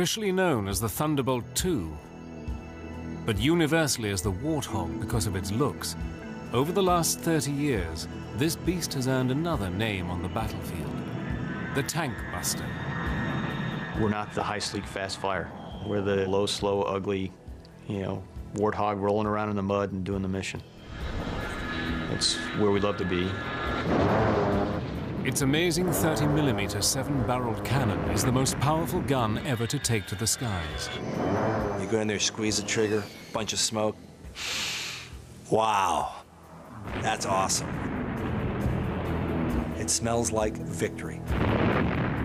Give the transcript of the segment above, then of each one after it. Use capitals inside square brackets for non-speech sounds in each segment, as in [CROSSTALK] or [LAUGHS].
Officially known as the Thunderbolt II, but universally as the Warthog because of its looks, over the last 30 years, this beast has earned another name on the battlefield, the Tank Buster. We're not the high, sleek, fast flyer. We're the low, slow, ugly, you know, warthog rolling around in the mud and doing the mission. It's where we love to be. Its amazing 30mm seven-barreled cannon is the most powerful gun ever to take to the skies. You go in there, squeeze the trigger, bunch of smoke. Wow, that's awesome. It smells like victory.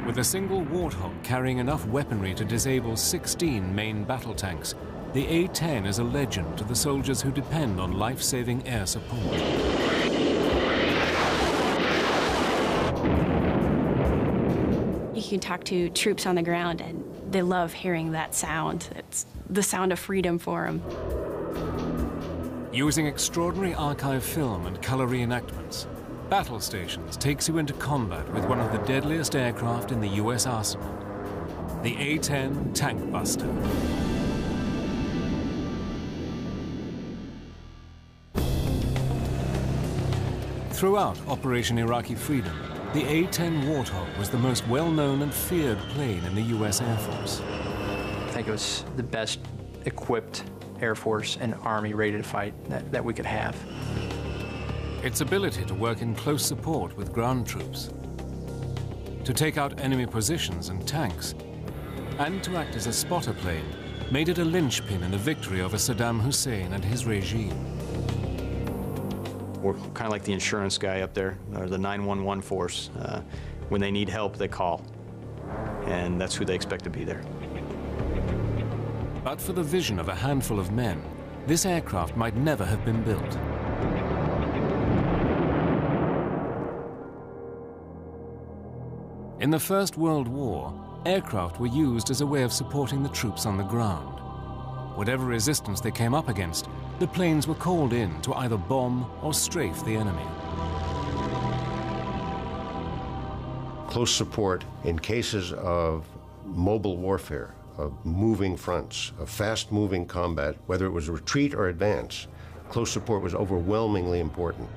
With a single Warthog carrying enough weaponry to disable 16 main battle tanks, the A-10 is a legend to the soldiers who depend on life-saving air support. You can talk to troops on the ground and they love hearing that sound. It's the sound of freedom for them. Using extraordinary archive film and color reenactments, Battle Stations takes you into combat with one of the deadliest aircraft in the US arsenal, the A-10 Tank Buster. Throughout Operation Iraqi Freedom, the A-10 Warthog was the most well-known and feared plane in the U.S. Air Force. I think it was the best equipped Air Force and Army ready to fight that, that we could have. Its ability to work in close support with ground troops, to take out enemy positions and tanks, and to act as a spotter plane made it a linchpin in the victory over Saddam Hussein and his regime. We're kind of like the insurance guy up there, or the 911 force. Uh, when they need help, they call. And that's who they expect to be there. But for the vision of a handful of men, this aircraft might never have been built. In the First World War, aircraft were used as a way of supporting the troops on the ground. Whatever resistance they came up against, the planes were called in to either bomb or strafe the enemy. Close support in cases of mobile warfare, of moving fronts, of fast-moving combat, whether it was retreat or advance, close support was overwhelmingly important.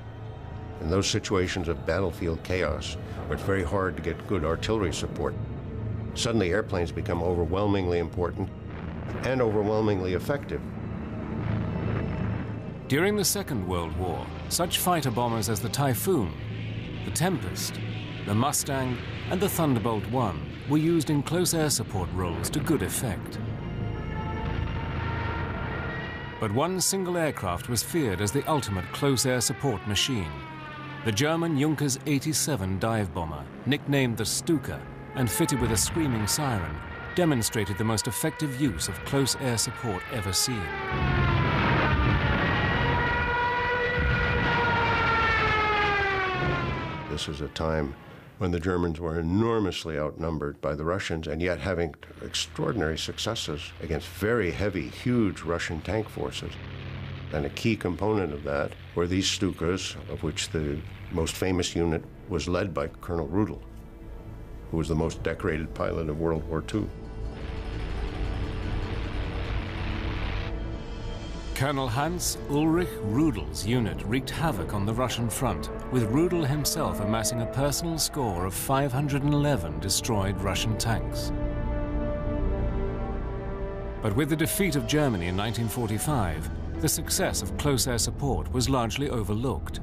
In those situations of battlefield chaos, where it's very hard to get good artillery support, suddenly airplanes become overwhelmingly important and overwhelmingly effective. During the Second World War, such fighter bombers as the Typhoon, the Tempest, the Mustang, and the Thunderbolt I were used in close air support roles to good effect. But one single aircraft was feared as the ultimate close air support machine. The German Junkers 87 dive bomber, nicknamed the Stuka and fitted with a screaming siren, demonstrated the most effective use of close air support ever seen. This is a time when the Germans were enormously outnumbered by the Russians and yet having extraordinary successes against very heavy, huge Russian tank forces. And a key component of that were these Stukas, of which the most famous unit was led by Colonel Rudel, who was the most decorated pilot of World War II. Colonel Hans Ulrich Rudel's unit wreaked havoc on the Russian front, with Rudel himself amassing a personal score of 511 destroyed Russian tanks. But with the defeat of Germany in 1945, the success of close air support was largely overlooked.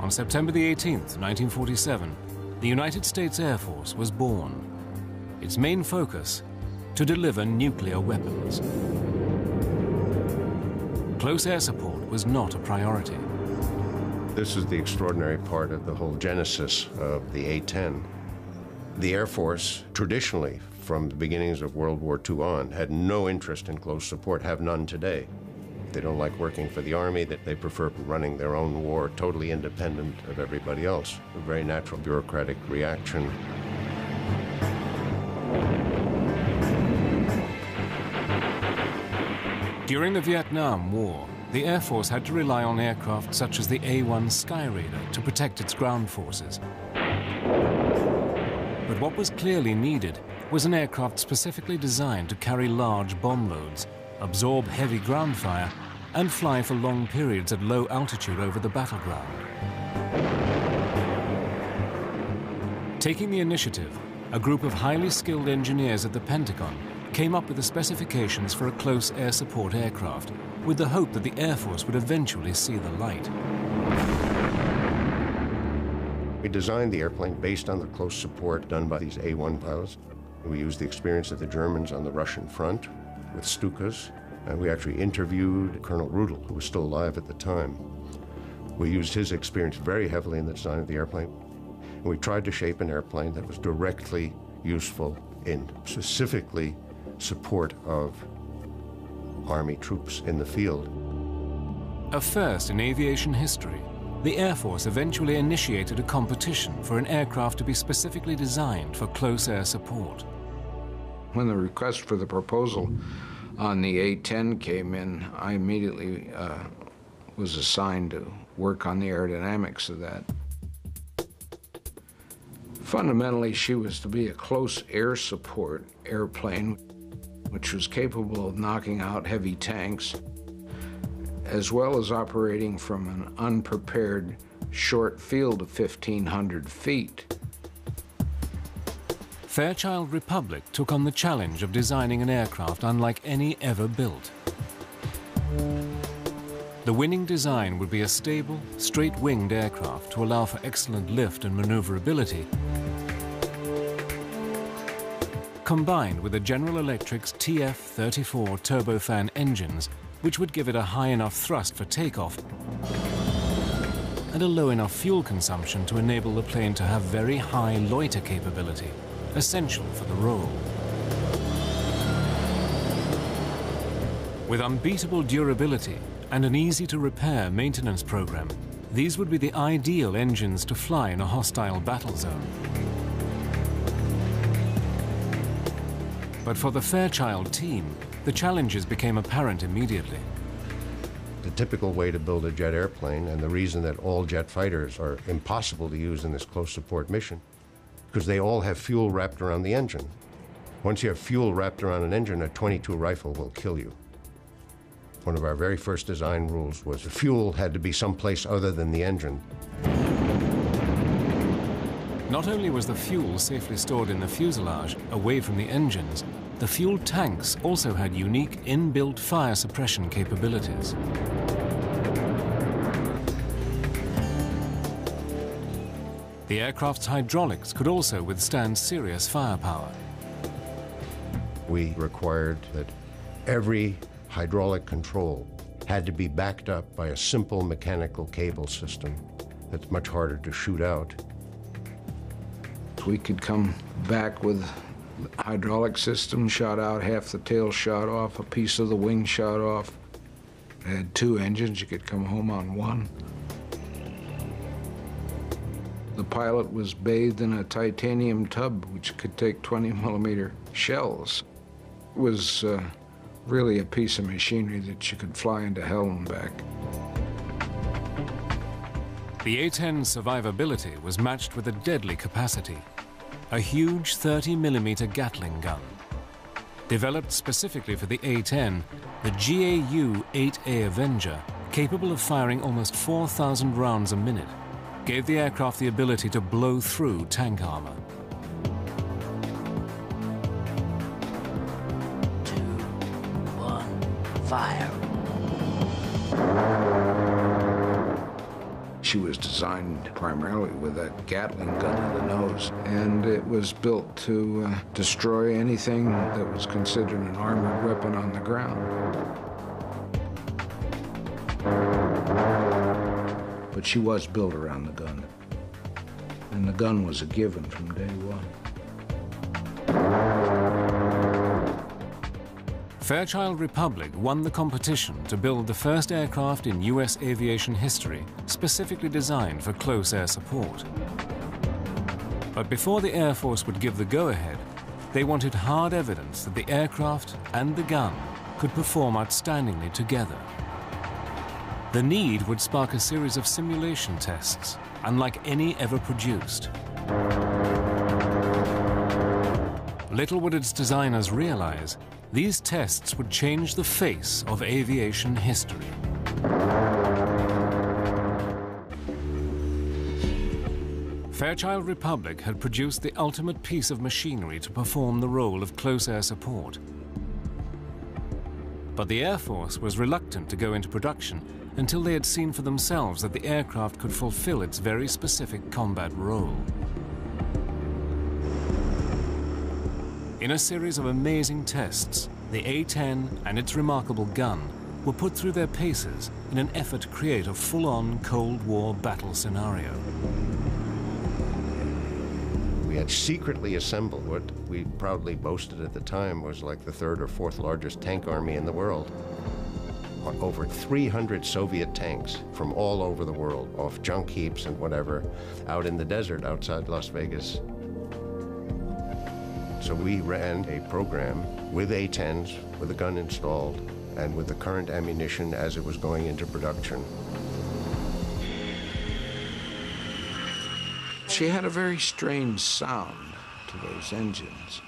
On September the 18th, 1947, the United States Air Force was born. Its main focus, to deliver nuclear weapons. Close air support was not a priority. This is the extraordinary part of the whole genesis of the A-10. The Air Force, traditionally, from the beginnings of World War II on, had no interest in close support, have none today. They don't like working for the Army, that they prefer running their own war totally independent of everybody else. A very natural bureaucratic reaction. During the Vietnam War, the Air Force had to rely on aircraft such as the A-1 Skyraider to protect its ground forces. But what was clearly needed was an aircraft specifically designed to carry large bomb loads, absorb heavy ground fire, and fly for long periods at low altitude over the battleground. Taking the initiative, a group of highly skilled engineers at the Pentagon came up with the specifications for a close air support aircraft, with the hope that the Air Force would eventually see the light. We designed the airplane based on the close support done by these A-1 pilots. We used the experience of the Germans on the Russian front with Stukas, and we actually interviewed Colonel Rudel, who was still alive at the time. We used his experience very heavily in the design of the airplane. And we tried to shape an airplane that was directly useful in specifically support of Army troops in the field. A first in aviation history, the Air Force eventually initiated a competition for an aircraft to be specifically designed for close air support. When the request for the proposal on the A-10 came in, I immediately uh, was assigned to work on the aerodynamics of that. Fundamentally, she was to be a close air support airplane, which was capable of knocking out heavy tanks, as well as operating from an unprepared short field of 1,500 feet. Fairchild Republic took on the challenge of designing an aircraft unlike any ever built. The winning design would be a stable, straight-winged aircraft to allow for excellent lift and maneuverability, combined with the General Electric's TF-34 turbofan engines, which would give it a high enough thrust for takeoff and a low enough fuel consumption to enable the plane to have very high loiter capability, essential for the role. With unbeatable durability and an easy-to-repair maintenance program, these would be the ideal engines to fly in a hostile battle zone. But for the Fairchild team, the challenges became apparent immediately. The typical way to build a jet airplane, and the reason that all jet fighters are impossible to use in this close support mission, because they all have fuel wrapped around the engine. Once you have fuel wrapped around an engine, a 22 rifle will kill you. One of our very first design rules was the fuel had to be someplace other than the engine. Not only was the fuel safely stored in the fuselage, away from the engines, the fuel tanks also had unique inbuilt fire suppression capabilities. The aircraft's hydraulics could also withstand serious firepower. We required that every hydraulic control had to be backed up by a simple mechanical cable system that's much harder to shoot out. We could come back with hydraulic system shot out, half the tail shot off, a piece of the wing shot off. It had two engines, you could come home on one. The pilot was bathed in a titanium tub which could take 20 millimeter shells. It was uh, really a piece of machinery that you could fly into hell and back. The A-10's survivability was matched with a deadly capacity, a huge 30mm Gatling gun. Developed specifically for the A-10, the GAU-8A Avenger, capable of firing almost 4,000 rounds a minute, gave the aircraft the ability to blow through tank armor. Two, one, fire. She was designed primarily with that Gatling gun in the nose, and it was built to uh, destroy anything that was considered an armored weapon on the ground. But she was built around the gun, and the gun was a given from day one. Fairchild Republic won the competition to build the first aircraft in U.S. aviation history specifically designed for close air support. But before the Air Force would give the go-ahead, they wanted hard evidence that the aircraft and the gun could perform outstandingly together. The need would spark a series of simulation tests, unlike any ever produced. Little would its designers realize, these tests would change the face of aviation history. Fairchild Republic had produced the ultimate piece of machinery to perform the role of close air support. But the Air Force was reluctant to go into production until they had seen for themselves that the aircraft could fulfill its very specific combat role. In a series of amazing tests, the A-10 and its remarkable gun were put through their paces in an effort to create a full-on Cold War battle scenario. We had secretly assembled what we proudly boasted at the time was like the third or fourth largest tank army in the world. Over 300 Soviet tanks from all over the world, off junk heaps and whatever, out in the desert outside Las Vegas. So we ran a program with A-10s, with a gun installed, and with the current ammunition as it was going into production. She had a very strange sound to those engines,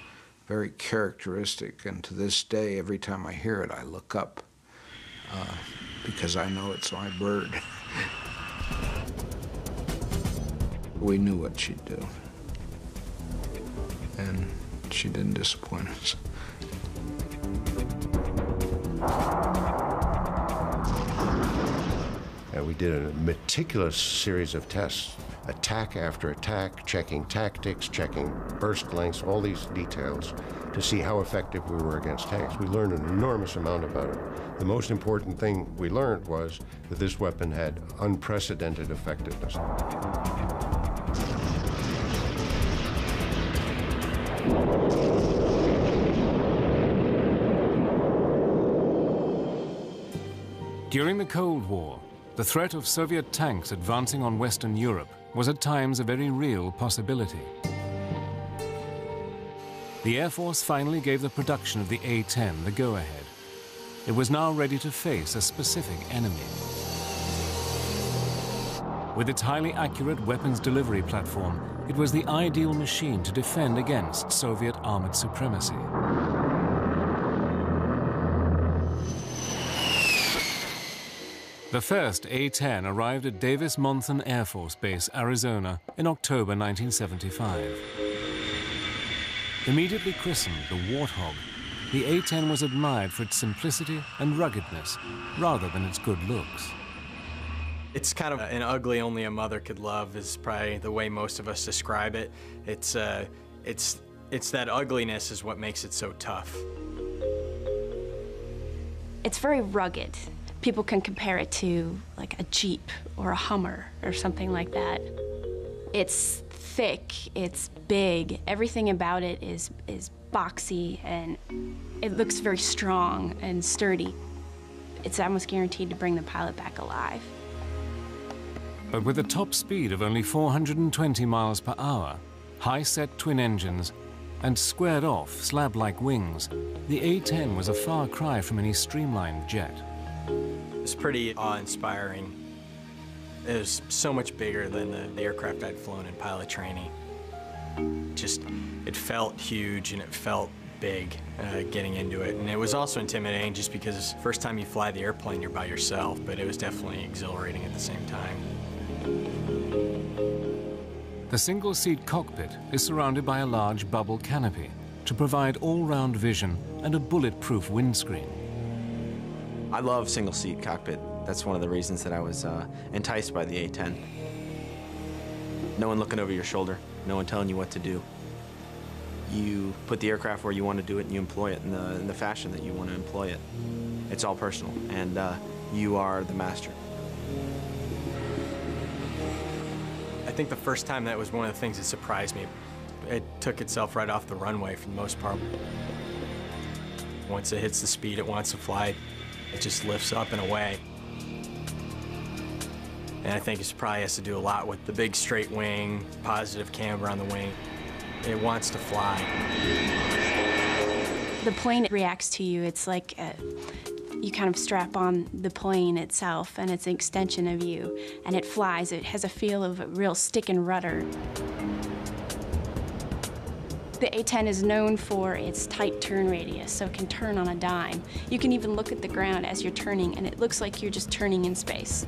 very characteristic, and to this day, every time I hear it, I look up uh, because I know it's my bird. [LAUGHS] we knew what she'd do, and she didn't disappoint us. And we did a meticulous series of tests, attack after attack, checking tactics, checking burst lengths, all these details to see how effective we were against tanks. We learned an enormous amount about it. The most important thing we learned was that this weapon had unprecedented effectiveness. During the Cold War, the threat of Soviet tanks advancing on Western Europe was at times a very real possibility. The Air Force finally gave the production of the A-10 the go-ahead. It was now ready to face a specific enemy. With its highly accurate weapons delivery platform, it was the ideal machine to defend against Soviet armored supremacy. The first A-10 arrived at Davis Monthan Air Force Base, Arizona, in October 1975. Immediately christened the Warthog, the A-10 was admired for its simplicity and ruggedness rather than its good looks. It's kind of an ugly only a mother could love is probably the way most of us describe it. It's, uh, it's, it's that ugliness is what makes it so tough. It's very rugged. People can compare it to like a Jeep or a Hummer or something like that. It's thick, it's big, everything about it is, is boxy and it looks very strong and sturdy. It's almost guaranteed to bring the pilot back alive. But with a top speed of only 420 miles per hour, high-set twin engines, and squared-off slab-like wings, the A-10 was a far cry from any streamlined jet. It's pretty awe-inspiring. It was so much bigger than the, the aircraft I'd flown in pilot training. Just, it felt huge and it felt big uh, getting into it. And it was also intimidating just because first time you fly the airplane, you're by yourself, but it was definitely exhilarating at the same time. The single-seat cockpit is surrounded by a large bubble canopy to provide all-round vision and a bulletproof windscreen. I love single seat cockpit. That's one of the reasons that I was uh, enticed by the A-10. No one looking over your shoulder, no one telling you what to do. You put the aircraft where you want to do it and you employ it in the, in the fashion that you want to employ it. It's all personal, and uh, you are the master. I think the first time that was one of the things that surprised me. It took itself right off the runway for the most part. Once it hits the speed it wants to fly, it just lifts up and away. And I think it probably has to do a lot with the big straight wing, positive camber on the wing. It wants to fly. The plane reacts to you. It's like a, you kind of strap on the plane itself, and it's an extension of you, and it flies. It has a feel of a real stick and rudder. The A-10 is known for its tight turn radius, so it can turn on a dime. You can even look at the ground as you're turning, and it looks like you're just turning in space.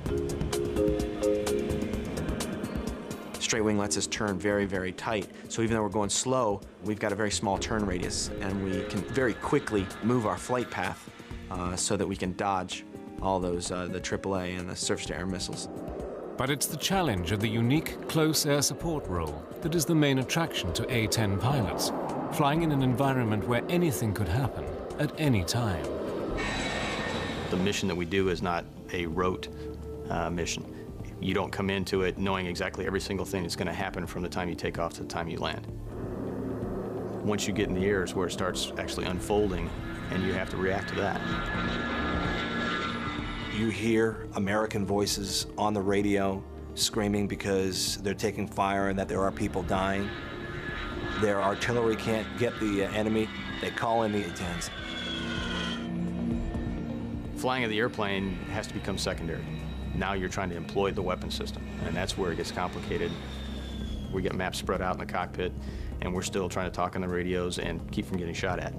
Straight wing lets us turn very, very tight. So even though we're going slow, we've got a very small turn radius, and we can very quickly move our flight path uh, so that we can dodge all those, uh, the AAA and the surface-to-air missiles. But it's the challenge of the unique close air support role that is the main attraction to A-10 pilots, flying in an environment where anything could happen at any time. The mission that we do is not a rote uh, mission. You don't come into it knowing exactly every single thing that's going to happen from the time you take off to the time you land. Once you get in the air is where it starts actually unfolding, and you have to react to that. You hear American voices on the radio screaming because they're taking fire and that there are people dying. Their artillery can't get the uh, enemy. They call in the A-10s. Flying of the airplane has to become secondary. Now you're trying to employ the weapon system, and that's where it gets complicated. We get maps spread out in the cockpit, and we're still trying to talk on the radios and keep from getting shot at.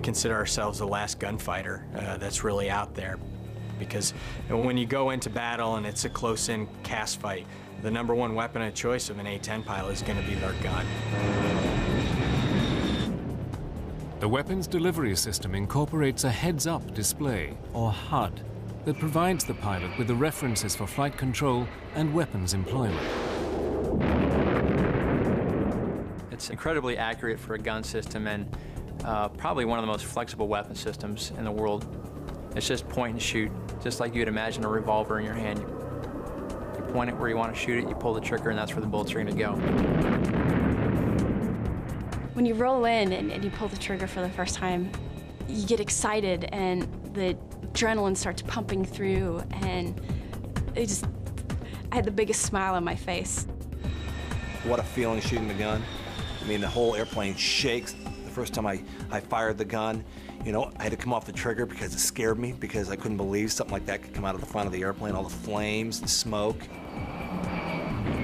We consider ourselves the last gunfighter uh, that's really out there because when you go into battle and it's a close-in CAS fight, the number one weapon of choice of an A-10 pilot is going to be their gun. The weapons delivery system incorporates a heads-up display, or HUD, that provides the pilot with the references for flight control and weapons employment. It's incredibly accurate for a gun system and uh, probably one of the most flexible weapon systems in the world. It's just point and shoot, just like you'd imagine a revolver in your hand. You point it where you want to shoot it, you pull the trigger, and that's where the bullets are going to go. When you roll in and, and you pull the trigger for the first time, you get excited and the adrenaline starts pumping through, and it just, I had the biggest smile on my face. What a feeling shooting the gun. I mean, the whole airplane shakes. First time I, I fired the gun, you know, I had to come off the trigger because it scared me because I couldn't believe something like that could come out of the front of the airplane, all the flames, the smoke.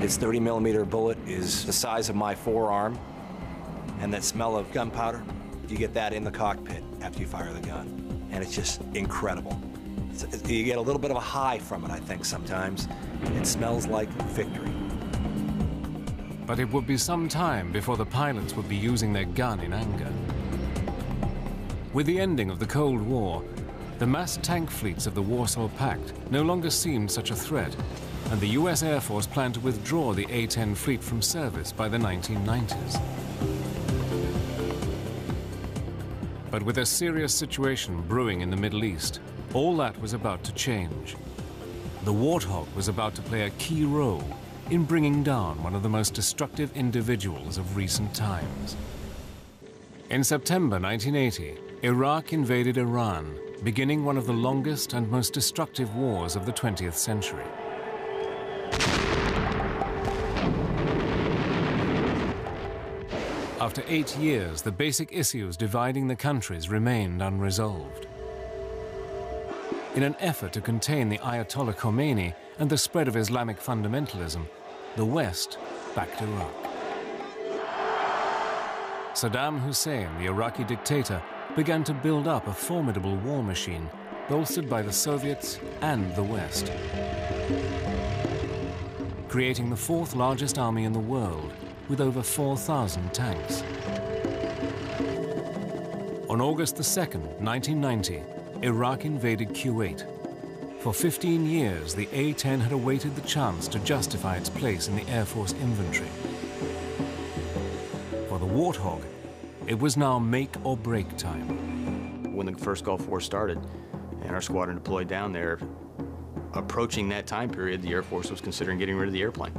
Its 30 millimeter bullet is the size of my forearm, and that smell of gunpowder, you get that in the cockpit after you fire the gun. And it's just incredible. It's, you get a little bit of a high from it, I think, sometimes. It smells like victory. But it would be some time before the pilots would be using their gun in anger. With the ending of the Cold War, the mass tank fleets of the Warsaw Pact no longer seemed such a threat, and the US Air Force planned to withdraw the A-10 fleet from service by the 1990s. But with a serious situation brewing in the Middle East, all that was about to change. The Warthog was about to play a key role in bringing down one of the most destructive individuals of recent times. In September 1980, Iraq invaded Iran, beginning one of the longest and most destructive wars of the 20th century. After eight years, the basic issues dividing the countries remained unresolved. In an effort to contain the Ayatollah Khomeini and the spread of Islamic fundamentalism, the West backed Iraq. Saddam Hussein, the Iraqi dictator, began to build up a formidable war machine bolstered by the Soviets and the West, creating the fourth largest army in the world with over 4,000 tanks. On August 2, 1990, Iraq invaded Kuwait. For 15 years, the A-10 had awaited the chance to justify its place in the Air Force inventory. For the Warthog, it was now make or break time. When the first Gulf War started and our squadron deployed down there, approaching that time period, the Air Force was considering getting rid of the airplane.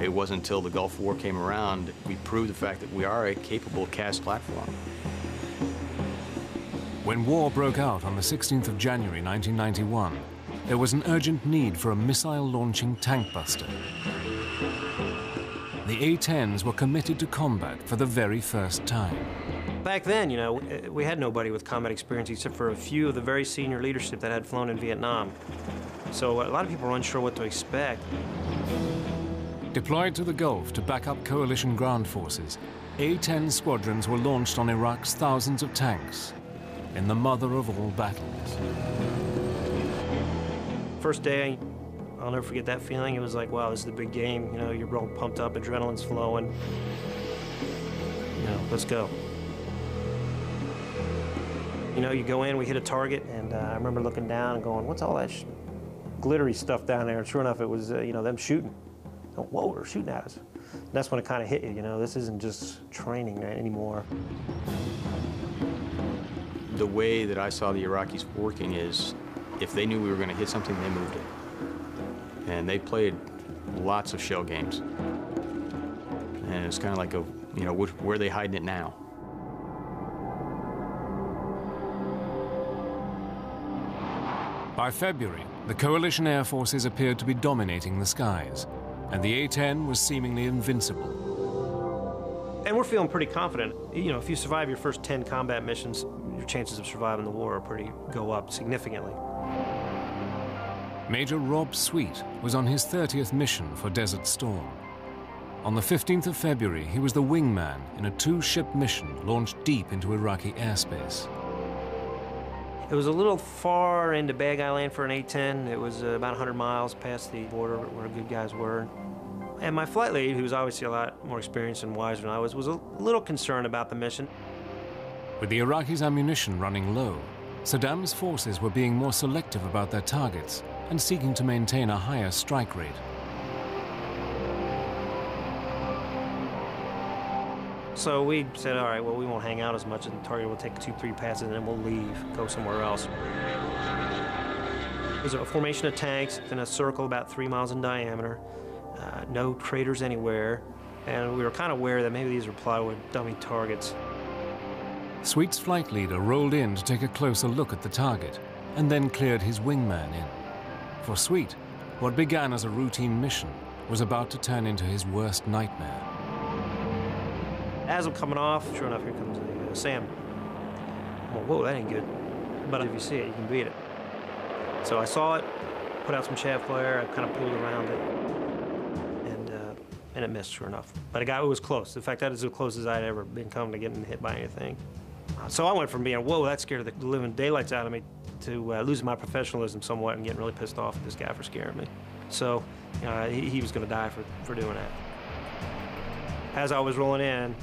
It wasn't until the Gulf War came around we proved the fact that we are a capable CAS platform. When war broke out on the 16th of January 1991, there was an urgent need for a missile-launching tank buster. The A-10s were committed to combat for the very first time. Back then, you know, we had nobody with combat experience except for a few of the very senior leadership that had flown in Vietnam. So uh, a lot of people are unsure what to expect. Deployed to the Gulf to back up coalition ground forces, A-10 squadrons were launched on Iraq's thousands of tanks in the mother of all battles. First day, I'll never forget that feeling. It was like, wow, this is the big game. You know, you're real pumped up, adrenaline's flowing. You know, let's go. You know, you go in, we hit a target, and uh, I remember looking down and going, what's all that glittery stuff down there? And sure enough, it was, uh, you know, them shooting. Oh, whoa, they're shooting at us. And that's when it kind of hit you, you know, this isn't just training anymore. The way that I saw the Iraqis working is if they knew we were going to hit something, they moved it. And they played lots of shell games. And it's kind of like, a, you know, where are they hiding it now? By February, the coalition air forces appeared to be dominating the skies, and the A-10 was seemingly invincible. And we're feeling pretty confident. You know, if you survive your first 10 combat missions, your chances of surviving the war are pretty go up significantly. Major Rob Sweet was on his 30th mission for Desert Storm. On the 15th of February, he was the wingman in a two-ship mission launched deep into Iraqi airspace. It was a little far into Baghai land for an A-10. It was uh, about 100 miles past the border where good guys were. And my flight lead, who was obviously a lot more experienced and wiser than I was, was a little concerned about the mission. With the Iraqis' ammunition running low, Saddam's forces were being more selective about their targets and seeking to maintain a higher strike rate. So we said, all right, well, we won't hang out as much, and the target will take two, three passes, and then we'll leave, go somewhere else. There's a formation of tanks in a circle about three miles in diameter, uh, no craters anywhere, and we were kind of aware that maybe these were plywood dummy targets. Sweet's flight leader rolled in to take a closer look at the target, and then cleared his wingman in. For Sweet, what began as a routine mission was about to turn into his worst nightmare. As I'm coming off, sure enough, here comes the uh, SAM. Well, whoa, that ain't good. But if you see it, you can beat it. So I saw it, put out some chaff flare, I kind of pulled around it, and uh, and it missed, sure enough. But it got it was close. In fact, that is as close as I'd ever been come to getting hit by anything. So I went from being, whoa, that scared the living daylights out of me, to uh, losing my professionalism somewhat and getting really pissed off at this guy for scaring me. So uh, he, he was going to die for, for doing that. As I was rolling in,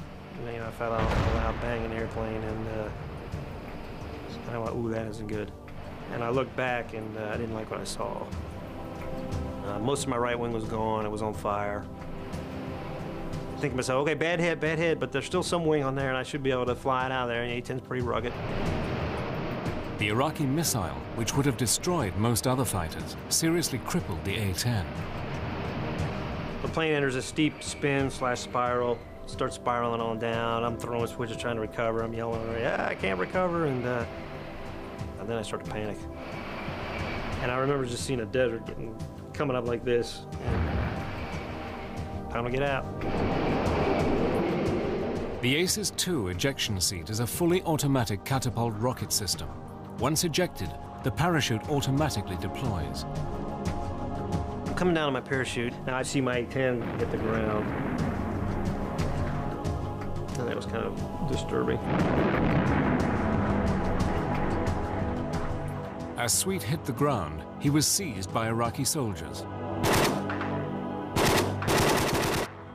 you know, I felt a loud bang in the airplane, and uh, I went, ooh, that isn't good. And I looked back, and uh, I didn't like what I saw. Uh, most of my right wing was gone. It was on fire. Thinking to myself, okay, bad hit, bad hit, but there's still some wing on there, and I should be able to fly it out of there, and A-10's pretty rugged. The Iraqi missile, which would have destroyed most other fighters, seriously crippled the A-10. The plane enters a steep spin slash spiral, starts spiraling on down. I'm throwing switches trying to recover. I'm yelling, yeah, I can't recover. And, uh, and then I start to panic. And I remember just seeing a desert getting coming up like this. Time to get out. The ACES-2 ejection seat is a fully automatic catapult rocket system. Once ejected, the parachute automatically deploys. I'm coming down on my parachute. Now I see my A-10 hit the ground. And that was kind of disturbing. As Sweet hit the ground, he was seized by Iraqi soldiers.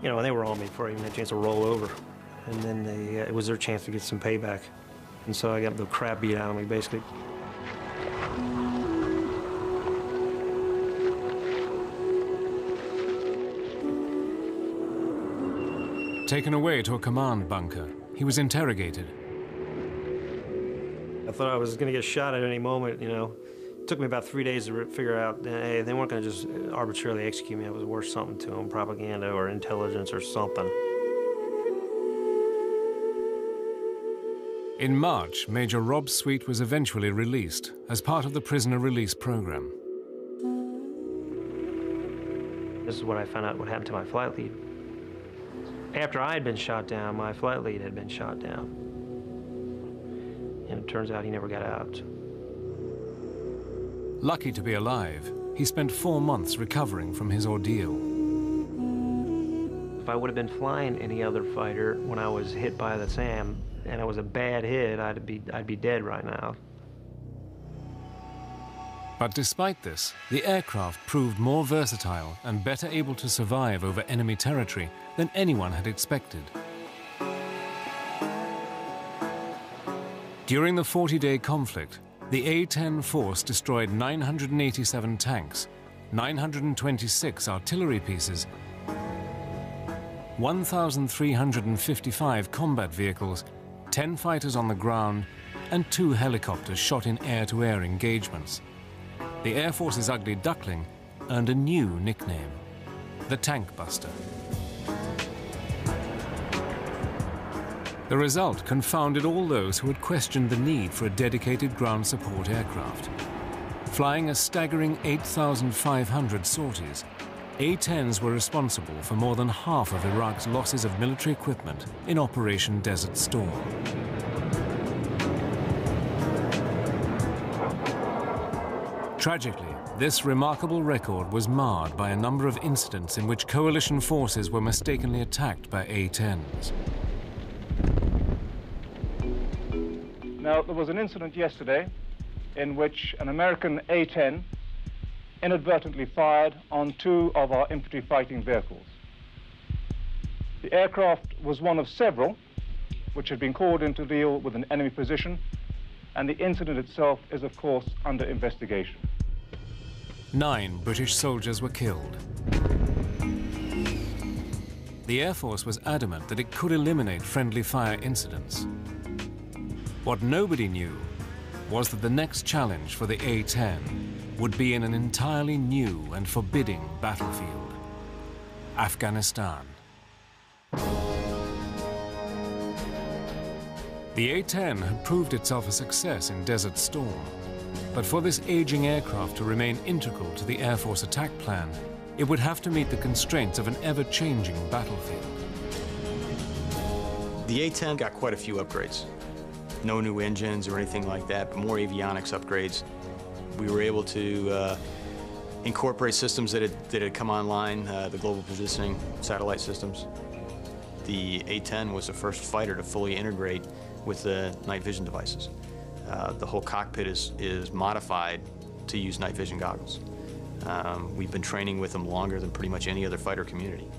You know, and they were on me before I even had a chance to roll over. And then they, uh, it was their chance to get some payback. And so I got the crap beat out of me, basically. Taken away to a command bunker, he was interrogated. I thought I was going to get shot at any moment, you know. It took me about three days to figure out, hey, they weren't going to just arbitrarily execute me. It was worth something to them, propaganda or intelligence or something. In March, Major Rob Sweet was eventually released as part of the prisoner release program. This is when I found out what happened to my flight lead. After I had been shot down, my flight lead had been shot down. And it turns out he never got out. Lucky to be alive, he spent four months recovering from his ordeal. If I would have been flying any other fighter when I was hit by the SAM, and it was a bad hit, I'd be, I'd be dead right now. But despite this, the aircraft proved more versatile and better able to survive over enemy territory than anyone had expected. During the 40-day conflict, the A-10 force destroyed 987 tanks, 926 artillery pieces, 1,355 combat vehicles, 10 fighters on the ground, and two helicopters shot in air-to-air -air engagements. The Air Force's ugly duckling earned a new nickname, the Tank Buster. The result confounded all those who had questioned the need for a dedicated ground support aircraft. Flying a staggering 8,500 sorties, A-10s were responsible for more than half of Iraq's losses of military equipment in Operation Desert Storm. Tragically, this remarkable record was marred by a number of incidents in which coalition forces were mistakenly attacked by A-10s. Now, there was an incident yesterday in which an American A-10 inadvertently fired on two of our infantry fighting vehicles. The aircraft was one of several which had been called in to deal with an enemy position, and the incident itself is, of course, under investigation. Nine British soldiers were killed. The Air Force was adamant that it could eliminate friendly fire incidents. What nobody knew was that the next challenge for the A-10 would be in an entirely new and forbidding battlefield, Afghanistan. The A-10 had proved itself a success in Desert Storm, but for this aging aircraft to remain integral to the Air Force attack plan, it would have to meet the constraints of an ever-changing battlefield. The A-10 got quite a few upgrades no new engines or anything like that, but more avionics upgrades. We were able to uh, incorporate systems that had, that had come online, uh, the global positioning satellite systems. The A-10 was the first fighter to fully integrate with the night vision devices. Uh, the whole cockpit is, is modified to use night vision goggles. Um, we've been training with them longer than pretty much any other fighter community,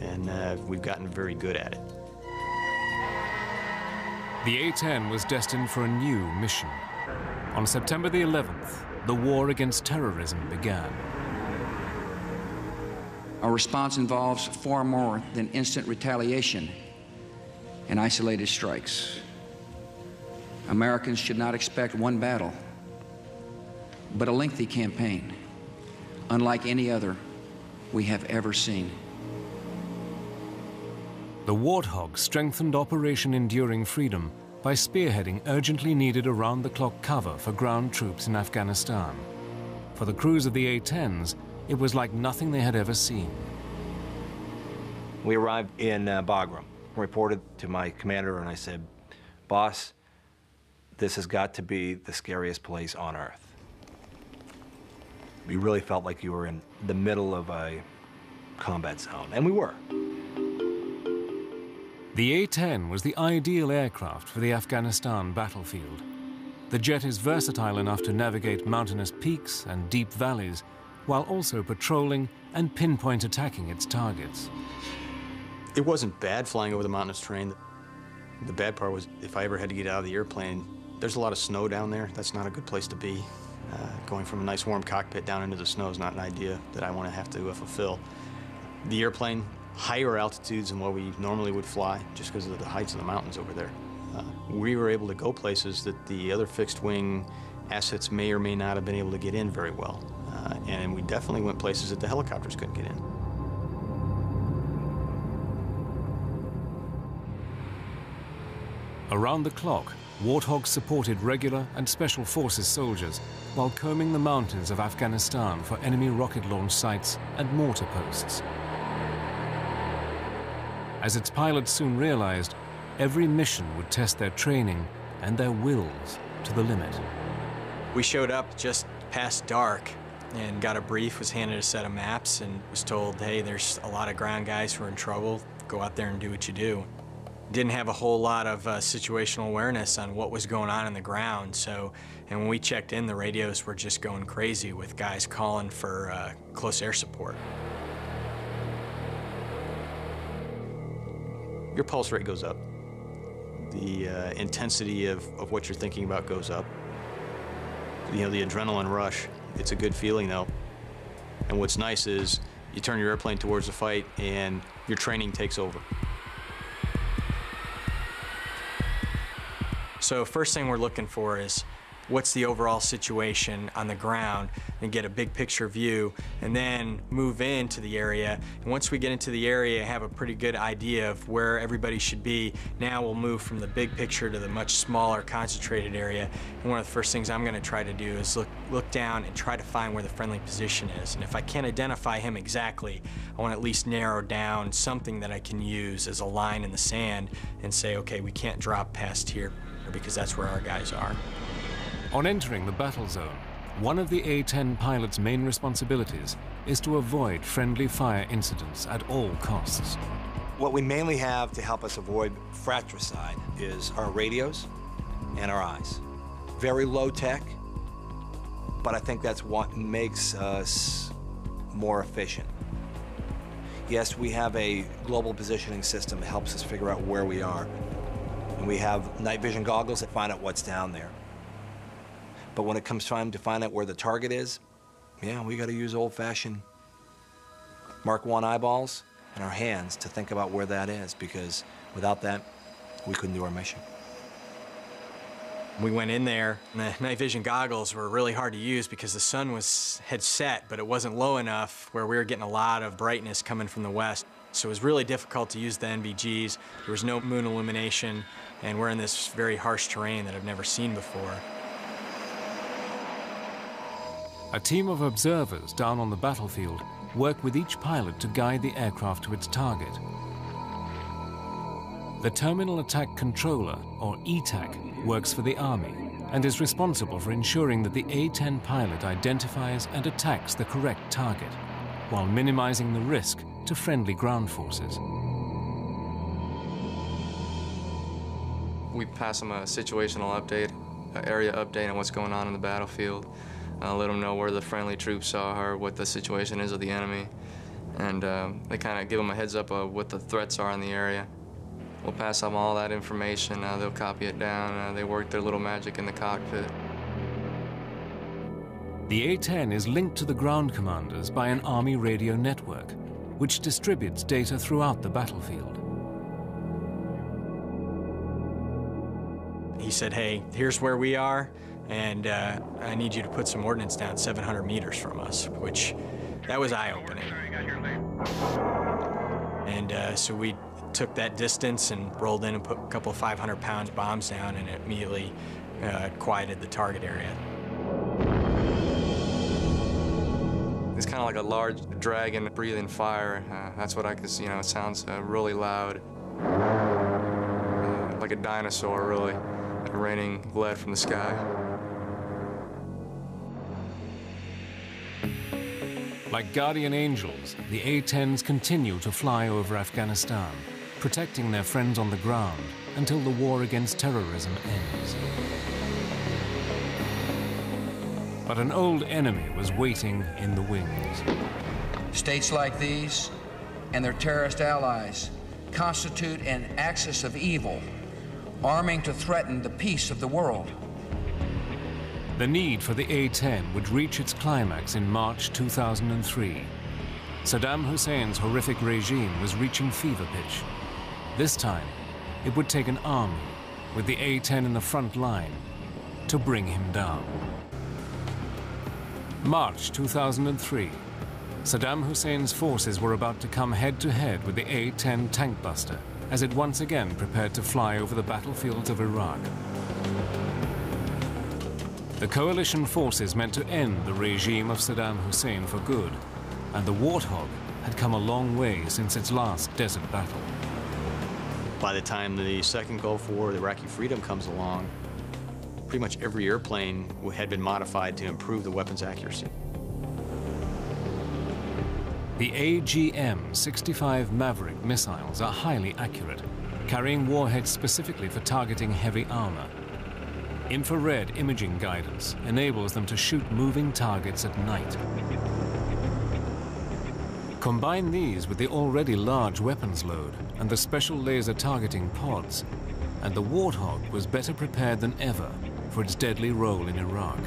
and uh, we've gotten very good at it. The A-10 was destined for a new mission. On September the 11th, the war against terrorism began. Our response involves far more than instant retaliation and isolated strikes. Americans should not expect one battle, but a lengthy campaign, unlike any other we have ever seen. The Warthog strengthened Operation Enduring Freedom by spearheading urgently needed around-the-clock cover for ground troops in Afghanistan. For the crews of the A-10s, it was like nothing they had ever seen. We arrived in uh, Bagram, reported to my commander, and I said, boss, this has got to be the scariest place on earth. We really felt like you were in the middle of a combat zone, and we were. The A-10 was the ideal aircraft for the Afghanistan battlefield. The jet is versatile enough to navigate mountainous peaks and deep valleys, while also patrolling and pinpoint attacking its targets. It wasn't bad flying over the mountainous terrain. The bad part was if I ever had to get out of the airplane, there's a lot of snow down there. That's not a good place to be. Uh, going from a nice warm cockpit down into the snow is not an idea that I want to have to uh, fulfill. The airplane higher altitudes than what we normally would fly just because of the heights of the mountains over there. Uh, we were able to go places that the other fixed wing assets may or may not have been able to get in very well. Uh, and we definitely went places that the helicopters couldn't get in. Around the clock, Warthog supported regular and special forces soldiers while combing the mountains of Afghanistan for enemy rocket launch sites and mortar posts. As its pilots soon realized, every mission would test their training and their wills to the limit. We showed up just past dark, and got a brief, was handed a set of maps, and was told, hey, there's a lot of ground guys who are in trouble. Go out there and do what you do. Didn't have a whole lot of uh, situational awareness on what was going on in the ground, so, and when we checked in, the radios were just going crazy with guys calling for uh, close air support. Your pulse rate goes up. The uh, intensity of, of what you're thinking about goes up. You know, the adrenaline rush, it's a good feeling though. And what's nice is you turn your airplane towards the fight and your training takes over. So first thing we're looking for is what's the overall situation on the ground and get a big picture view and then move into the area. And once we get into the area, have a pretty good idea of where everybody should be. Now we'll move from the big picture to the much smaller concentrated area. And one of the first things I'm gonna try to do is look, look down and try to find where the friendly position is. And if I can't identify him exactly, I wanna at least narrow down something that I can use as a line in the sand and say, okay, we can't drop past here because that's where our guys are. On entering the battle zone, one of the A-10 pilot's main responsibilities is to avoid friendly fire incidents at all costs. What we mainly have to help us avoid fratricide is our radios and our eyes. Very low tech, but I think that's what makes us more efficient. Yes, we have a global positioning system that helps us figure out where we are. And we have night vision goggles that find out what's down there. But when it comes time to find out where the target is, yeah, we got to use old-fashioned Mark 1 eyeballs and our hands to think about where that is because without that, we couldn't do our mission. We went in there, and the night vision goggles were really hard to use because the sun was had set, but it wasn't low enough where we were getting a lot of brightness coming from the west. So it was really difficult to use the NVGs. There was no moon illumination, and we're in this very harsh terrain that I've never seen before. A team of observers down on the battlefield work with each pilot to guide the aircraft to its target. The Terminal Attack Controller, or ETAC, works for the Army and is responsible for ensuring that the A-10 pilot identifies and attacks the correct target, while minimizing the risk to friendly ground forces. We pass them a situational update, an area update on what's going on in the battlefield. Uh, let them know where the friendly troops are, what the situation is of the enemy, and um, they kind of give them a heads up of what the threats are in the area. We'll pass them all that information. Uh, they'll copy it down. Uh, they work their little magic in the cockpit. The A-10 is linked to the ground commanders by an Army radio network, which distributes data throughout the battlefield. He said, hey, here's where we are, and uh, I need you to put some ordnance down 700 meters from us, which, that was eye-opening. And uh, so we took that distance and rolled in and put a couple of 500-pound bombs down, and it immediately uh, quieted the target area. It's kind of like a large dragon breathing fire. Uh, that's what I could, you know, it sounds uh, really loud. Uh, like a dinosaur, really, raining lead from the sky. Like guardian angels, the A-10s continue to fly over Afghanistan, protecting their friends on the ground until the war against terrorism ends. But an old enemy was waiting in the wings. States like these and their terrorist allies constitute an axis of evil, arming to threaten the peace of the world. The need for the A-10 would reach its climax in March 2003. Saddam Hussein's horrific regime was reaching fever pitch. This time, it would take an army, with the A-10 in the front line, to bring him down. March 2003. Saddam Hussein's forces were about to come head-to-head -head with the A-10 tank buster as it once again prepared to fly over the battlefields of Iraq. The coalition forces meant to end the regime of Saddam Hussein for good, and the Warthog had come a long way since its last desert battle. By the time the second Gulf War, the Iraqi freedom comes along, pretty much every airplane had been modified to improve the weapon's accuracy. The AGM-65 Maverick missiles are highly accurate, carrying warheads specifically for targeting heavy armor. Infrared imaging guidance enables them to shoot moving targets at night. Combine these with the already large weapons load and the special laser targeting pods, and the Warthog was better prepared than ever for its deadly role in Iraq.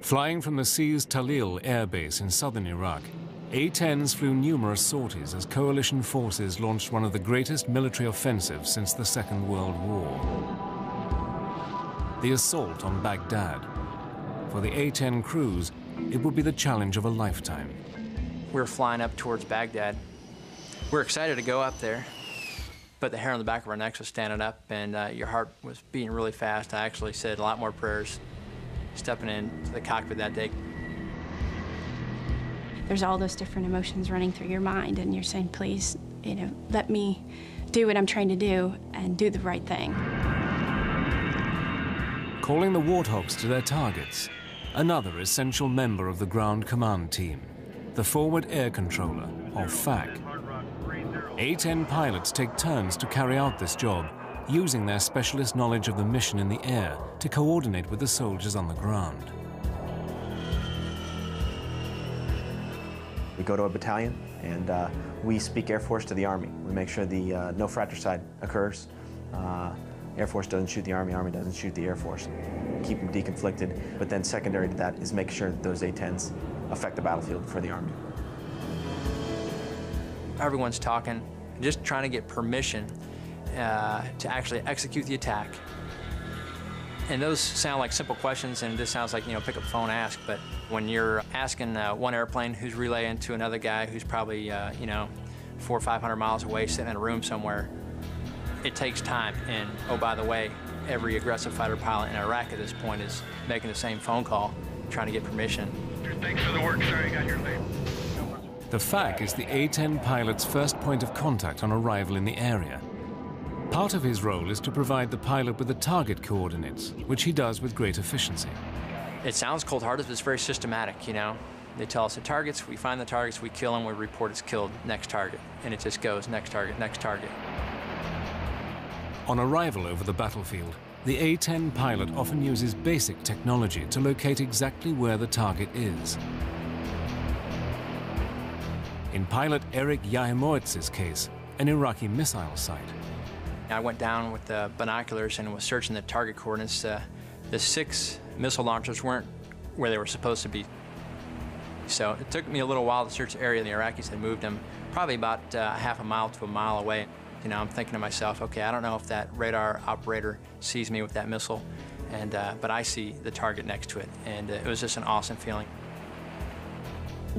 Flying from the seized Tallil air base in southern Iraq, A-10s flew numerous sorties as coalition forces launched one of the greatest military offensives since the Second World War. The assault on Baghdad. For the A-10 crews, it would be the challenge of a lifetime. We're flying up towards Baghdad. We're excited to go up there, but the hair on the back of our necks was standing up and uh, your heart was beating really fast. I actually said a lot more prayers stepping into the cockpit that day. There's all those different emotions running through your mind, and you're saying, please, you know, let me do what I'm trying to do and do the right thing. Calling the Warthogs to their targets, another essential member of the ground command team, the Forward Air Controller, or FAC. A-10 pilots take turns to carry out this job, using their specialist knowledge of the mission in the air to coordinate with the soldiers on the ground. We go to a battalion and uh, we speak Air Force to the Army. We make sure the uh, no fratricide occurs. Uh, Air Force doesn't shoot the Army, Army doesn't shoot the Air Force. Keep them deconflicted, but then secondary to that is make sure that those A-10s affect the battlefield for the Army. Everyone's talking, just trying to get permission uh, to actually execute the attack. And those sound like simple questions, and this sounds like, you know, pick up the phone, ask, but when you're asking uh, one airplane who's relaying to another guy who's probably, uh, you know, four or 500 miles away, sitting in a room somewhere, it takes time. And oh, by the way, every aggressive fighter pilot in Iraq at this point is making the same phone call, trying to get permission. Thanks for the work, sir. You got your name. The FAC is the A-10 pilot's first point of contact on arrival in the area. Part of his role is to provide the pilot with the target coordinates, which he does with great efficiency. It sounds cold-hearted, but it's very systematic, you know? They tell us the targets, we find the targets, we kill them, we report it's killed, next target. And it just goes, next target, next target. On arrival over the battlefield, the A-10 pilot often uses basic technology to locate exactly where the target is. In pilot Eric Yahimowitz's case, an Iraqi missile site. I went down with the binoculars and was searching the target coordinates. Uh, the six missile launchers weren't where they were supposed to be. So it took me a little while to search the area. The Iraqis had moved them probably about uh, half a mile to a mile away. You know, I'm thinking to myself, okay, I don't know if that radar operator sees me with that missile, and uh, but I see the target next to it, and uh, it was just an awesome feeling.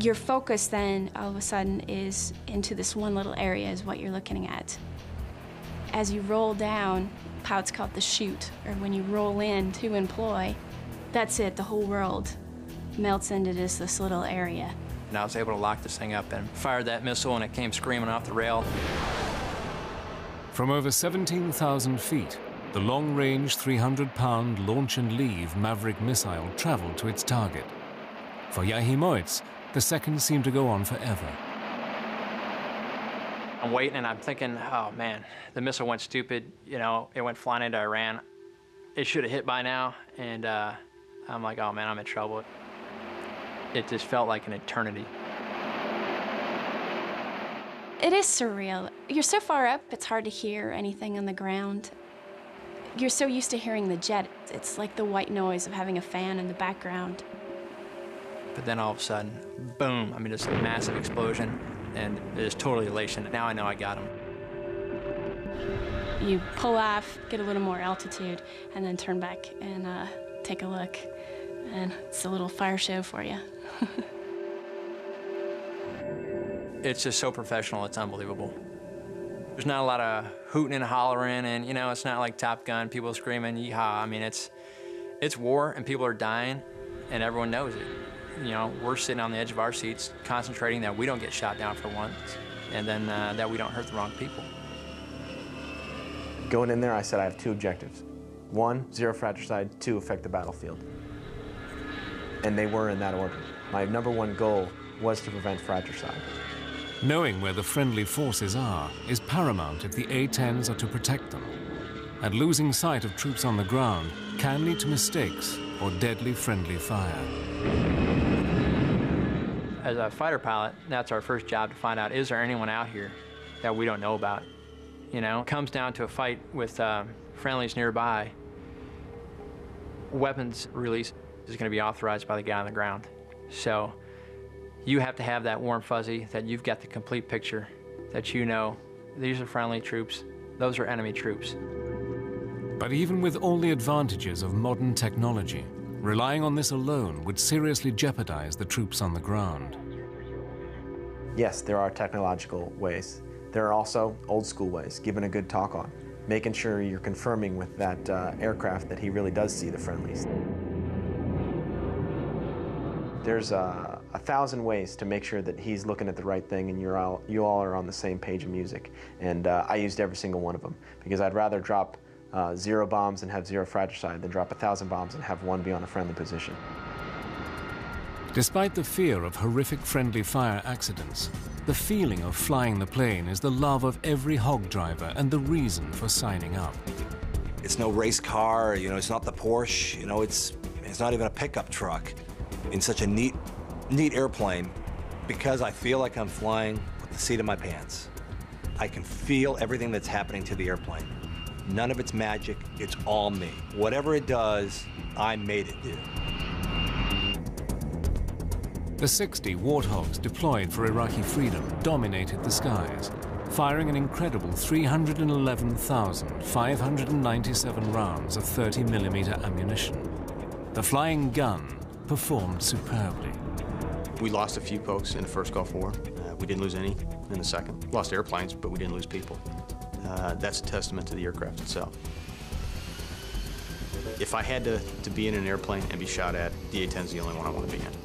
Your focus then, all of a sudden, is into this one little area is what you're looking at. As you roll down, pilots call it the chute, or when you roll in to employ, that's it, the whole world melts into just this little area. And I was able to lock this thing up and fired that missile, and it came screaming off the rail. From over 17,000 feet, the long-range 300-pound launch and leave Maverick missile traveled to its target. For Yahimowitz, the seconds seemed to go on forever. I'm waiting and I'm thinking, oh man, the missile went stupid. You know, it went flying into Iran. It should have hit by now. And uh, I'm like, oh man, I'm in trouble. It just felt like an eternity. It is surreal. You're so far up, it's hard to hear anything on the ground. You're so used to hearing the jet. It's like the white noise of having a fan in the background. But then all of a sudden, boom, I mean, just a massive explosion, and it is totally elation. Now I know I got him. You pull off, get a little more altitude, and then turn back and uh, take a look. And it's a little fire show for you. [LAUGHS] it's just so professional, it's unbelievable. There's not a lot of hooting and hollering, and you know, it's not like Top Gun, people screaming, yeehaw. I mean, it's, it's war, and people are dying, and everyone knows it. You know, we're sitting on the edge of our seats, concentrating that we don't get shot down for once, and then uh, that we don't hurt the wrong people. Going in there, I said I have two objectives. One, zero fratricide. Two, affect the battlefield. And they were in that order. My number one goal was to prevent fratricide. Knowing where the friendly forces are is paramount if the A-10s are to protect them. And losing sight of troops on the ground can lead to mistakes or deadly friendly fire. As a fighter pilot, that's our first job to find out, is there anyone out here that we don't know about? You know, it comes down to a fight with uh, friendlies nearby. Weapons release is going to be authorized by the guy on the ground. So you have to have that warm fuzzy that you've got the complete picture, that you know these are friendly troops, those are enemy troops. But even with all the advantages of modern technology, relying on this alone would seriously jeopardize the troops on the ground. Yes, there are technological ways. There are also old school ways, given a good talk on, making sure you're confirming with that uh, aircraft that he really does see the friendlies. There's a, a, thousand ways to make sure that he's looking at the right thing and you're all, you all are on the same page of music. And uh, I used every single one of them because I'd rather drop uh, zero bombs and have zero fratricide than drop a thousand bombs and have one be on a friendly position. Despite the fear of horrific friendly fire accidents, the feeling of flying the plane is the love of every hog driver and the reason for signing up. It's no race car, you know, it's not the Porsche, you know, it's, it's not even a pickup truck. In such a neat, neat airplane, because I feel like I'm flying with the seat of my pants. I can feel everything that's happening to the airplane. None of it's magic, it's all me. Whatever it does, I made it do. The 60 Warthogs deployed for Iraqi freedom dominated the skies, firing an incredible 311,597 rounds of 30mm ammunition. The flying gun performed superbly. We lost a few folks in the first Gulf War. Uh, we didn't lose any in the second. Lost airplanes, but we didn't lose people. Uh, that's a testament to the aircraft itself. If I had to, to be in an airplane and be shot at, the A-10 is the only one I want to be in.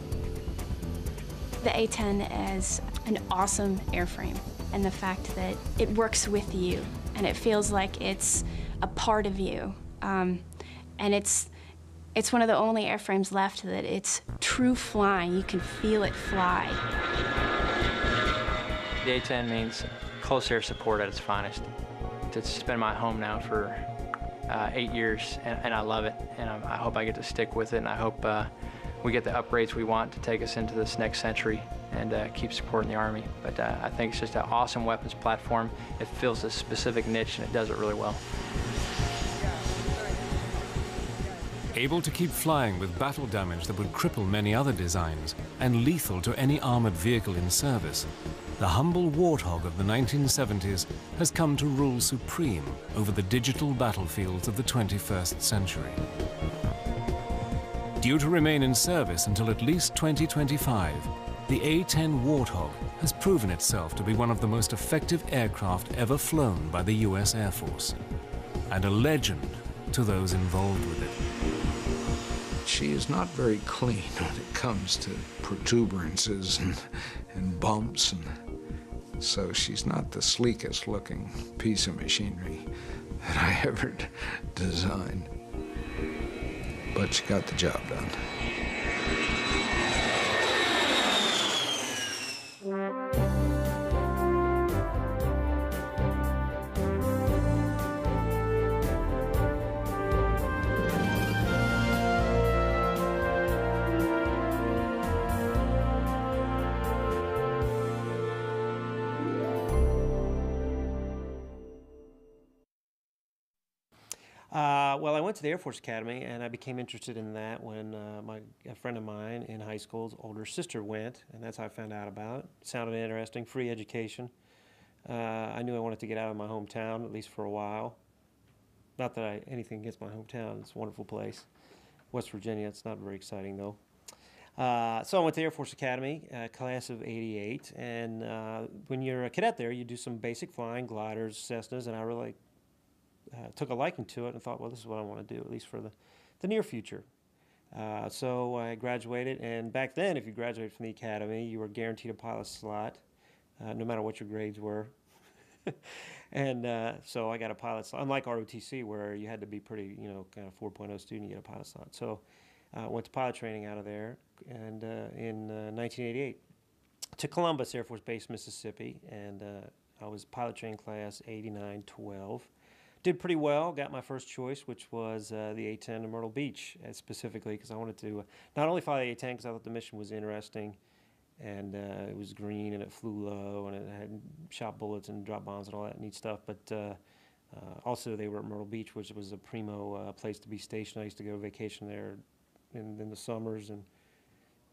The A-10 is an awesome airframe, and the fact that it works with you, and it feels like it's a part of you. Um, and it's, it's one of the only airframes left that it's true flying. You can feel it fly. The A-10 means close air support at its finest. It's been my home now for uh, eight years, and, and, I love it. And I, I, hope I get to stick with it, and I hope uh, we get the upgrades we want to take us into this next century and uh, keep supporting the Army. But uh, I think it's just an awesome weapons platform. It fills a specific niche, and it does it really well. Able to keep flying with battle damage that would cripple many other designs, and lethal to any armored vehicle in service, the humble warthog of the 1970s has come to rule supreme over the digital battlefields of the 21st century. Due to remain in service until at least 2025, the A-10 Warthog has proven itself to be one of the most effective aircraft ever flown by the U.S. Air Force, and a legend to those involved with it. She is not very clean when it comes to protuberances and, and bumps and so she's not the sleekest looking piece of machinery that I ever designed. But she got the job done. To the Air Force Academy, and I became interested in that when uh, my a friend of mine in high school's older sister went, and that's how I found out about it. sounded interesting, free education. Uh, I knew I wanted to get out of my hometown, at least for a while. Not that I anything against my hometown; it's a wonderful place. West Virginia, it's not very exciting though. Uh, so I went to Air Force Academy, uh, class of '88, and uh, when you're a cadet there, you do some basic flying, gliders, Cessnas, and I really uh, took a liking to it and thought, well, this is what I want to do, at least for the, the near future. Uh, so I graduated, and back then, if you graduated from the academy, you were guaranteed a pilot slot, uh, no matter what your grades were. [LAUGHS] and uh, so I got a pilot slot, unlike ROTC where you had to be pretty, you know, kind of 4.0 student to get a pilot slot. So I uh, went to pilot training out of there and uh, in 1988 to Columbus Air Force Base, Mississippi, and uh, I was pilot training class 8912. Did pretty well. Got my first choice, which was uh, the A-10 to Myrtle Beach, uh, specifically because I wanted to uh, not only fly the A-10 because I thought the mission was interesting, and uh, it was green and it flew low and it had shot bullets and drop bombs and all that neat stuff, but. Uh, also, they were at Myrtle Beach, which was a primo place to be stationed. I used to go vacation there in, in the summers, and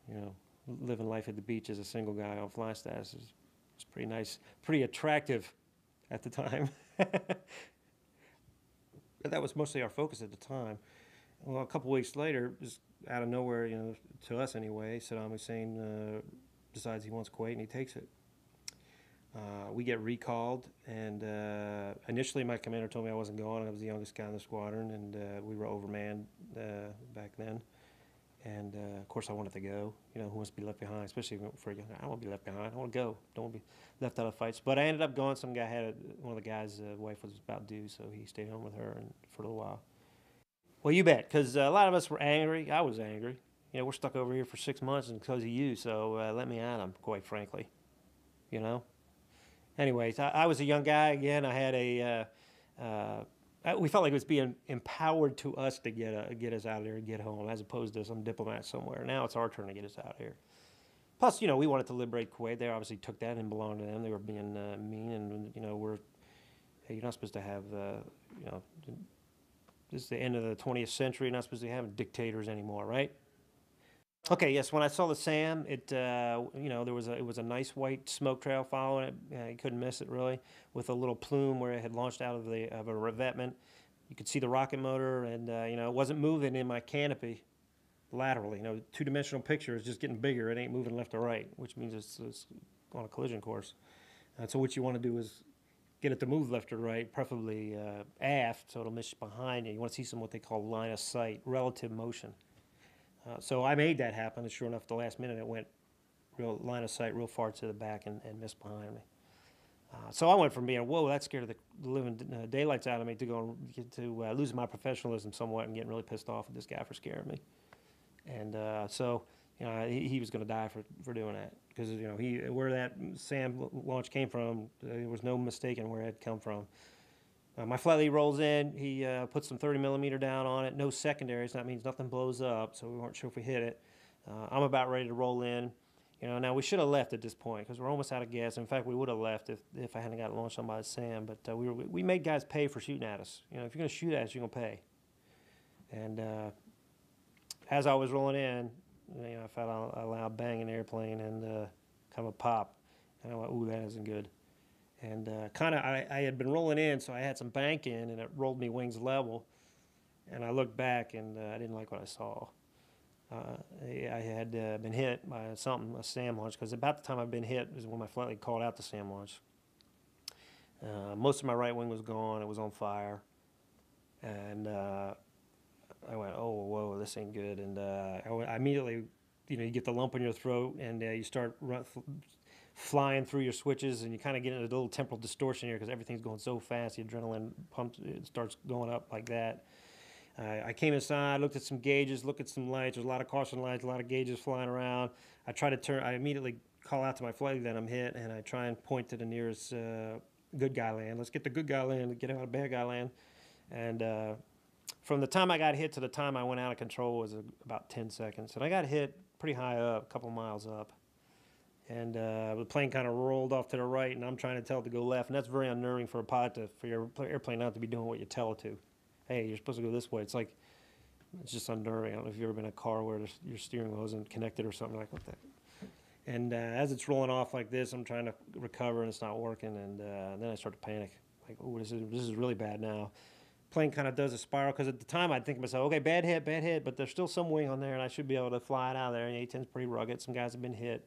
you know, living life at the beach as a single guy on fly status was pretty nice, pretty attractive at the time. [LAUGHS] that was mostly our focus at the time. Well, a couple weeks later, just out of nowhere, you know, to us anyway, Saddam Hussein uh, decides he wants Kuwait and he takes it. Uh, we get recalled, and uh, initially my commander told me I wasn't going. I was the youngest guy in the squadron, and uh, we were overmanned uh, back then. And uh, of course, I wanted to go. You know, who wants to be left behind, especially for a young guy? I want to be left behind. I want to go. Don't want to be left out of fights. But I ended up going. Some guy had a, one of the guys' uh, wife was about due, so he stayed home with her and for a little while. Well, you bet, because uh, a lot of us were angry. I was angry. You know, we're stuck over here for six months because of you, so uh, let me at them, quite frankly. You know? Anyways, I, I was a young guy again. I had a uh, uh, we felt like it was being empowered to us to get uh, get us out of there and get home, as opposed to some diplomat somewhere. Now it's our turn to get us out of here. Plus, you know, we wanted to liberate Kuwait. They obviously took that and belonged to them. They were being uh, mean, and you know, we're hey, you're not supposed to have uh, you know, this is the end of the 20th century. You're not supposed to have dictators anymore, right? Okay, yes. When I saw the SAM, it uh, you know there was a it was a nice white smoke trail following it. Uh, you couldn't miss it really, with a little plume where it had launched out of the of a revetment. You could see the rocket motor, and uh, you know it wasn't moving in my canopy laterally. You know, two dimensional picture is just getting bigger. It ain't moving left or right, which means it's, it's on a collision course. And so what you want to do is get it to move left or right, preferably uh, aft, so it'll miss behind you. You want to see some what they call line of sight, relative motion. Uh, so I made that happen, and sure enough, the last minute it went real line of sight, real far to the back, and, and missed behind me. Uh, so I went from being whoa, that scared the living uh, daylights out of me to going to uh, losing my professionalism somewhat and getting really pissed off at this guy for scaring me. And uh, so you know he, he was going to die for, for doing that because you know he where that SAM launch came from, there was no mistaking where it had come from. Uh, my flight lead rolls in. He uh, puts some 30 millimeter down on it. No secondaries. That means nothing blows up. So we weren't sure if we hit it. Uh, I'm about ready to roll in. You know, now we should have left at this point because we're almost out of gas. In fact, we would have left if, if I hadn't got launched on by SAM. But uh, we were, we made guys pay for shooting at us. You know, if you're going to shoot at us, you're going to pay. And uh, as I was rolling in, you know, I felt a, loud bang in the airplane and uh, kind of a pop. And I went, "Ooh, that isn't good." And uh, kind of I, I, had been rolling in, so I had some bank in, and it rolled me wings level. And I looked back, and uh, I didn't like what I saw. Uh, I had uh, been hit by something, a SAM launch, because about the time I'd been hit was when my flight lead called out the SAM launch. Uh, most of my right wing was gone; it was on fire, and uh, I went, "Oh, whoa, this ain't good." And I, I, immediately, you know, you get the lump in your throat, and you start run, flying through your switches and you kind of get into a little temporal distortion here because everything's going so fast. The adrenaline pumps, it starts going up like that. Uh, I came inside, looked at some gauges, looked at some lights. There's a lot of caution lights, a lot of gauges flying around. I try to turn, I immediately call out to my flight that I'm hit and I try and point to the nearest uh, good guy land. Let's get the good guy land, get out of bad guy land. And uh, from the time I got hit to the time I went out of control was about 10 seconds. And I got hit pretty high up, a couple miles up and uh, the plane kind of rolled off to the right, and I'm trying to tell it to go left, and that's very unnerving for a pilot to, for your airplane not to be doing what you tell it to. Hey, you're supposed to go this way. It's like it's just unnerving. I don't know if you've ever been in a car where your steering wheel isn't connected or something like the. And uh, as it's rolling off like this, I'm trying to recover, and it's not working, and uh, then I start to panic. Like, oh, this is this is really bad now. Plane kind of does a spiral because at the time I'd think to myself, okay, bad hit, bad hit, but there's still some wing on there, and I should be able to fly it out of there. And A-10's pretty rugged. Some guys have been hit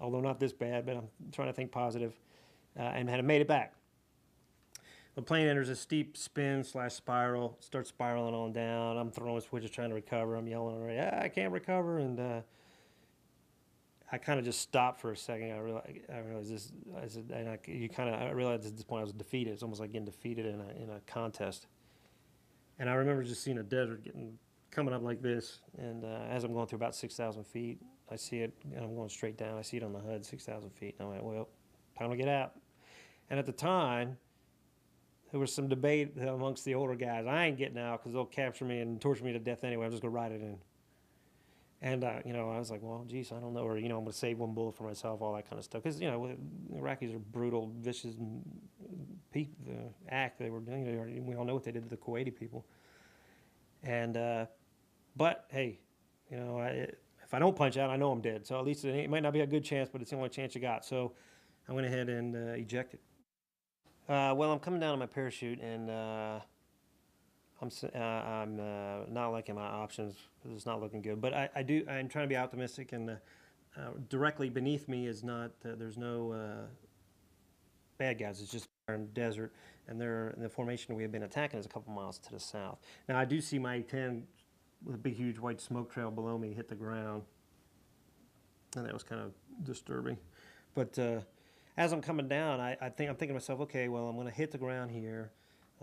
although not this bad, but I'm trying to think positive, uh, and had made it back. The plane enters a steep spin slash spiral, starts spiraling on down. I'm throwing switches trying to recover. I'm yelling ah, I can't recover. And uh, I kind of just stopped for a second. I realized, I realized this. I said, and I, you kind of, I realized at this point I was defeated. It's almost like getting defeated in a in a contest. And I remember just seeing a desert getting coming up like this, and uh, as I'm going through about six thousand feet, I see it, and I'm going straight down. I see it on the HUD, six thousand feet, and I went, well, time to get out. And at the time, there was some debate amongst the older guys. I ain't getting out because they'll capture me and torture me to death anyway. I'm just gonna ride it in. And uh, you know, I was like, well, geez, I don't know, or you know, I'm gonna save one bullet for myself, all that kind of stuff. Because you know, Iraqis are brutal, vicious people. The act they were doing, we all know what they did to the Kuwaiti people. And uh, but hey, you know, I, if I don't punch out, I know I'm dead. So at least it, it, might not be a good chance, but it's the only chance you got. So I went ahead and uh, ejected. Uh, well, I'm coming down on my parachute, and uh, I'm uh, I'm uh, not liking my options it's not looking good. But I, I do I'm trying to be optimistic, and uh, directly beneath me is not there's no bad guys. It's just in desert, and they're the formation we have been attacking is a couple miles to the south. Now I do see my 10 with a big, huge white smoke trail below me hit the ground, and that was kind of disturbing. But uh, as I'm coming down, I, I, think I'm thinking to myself, okay, well, I'm going to hit the ground here.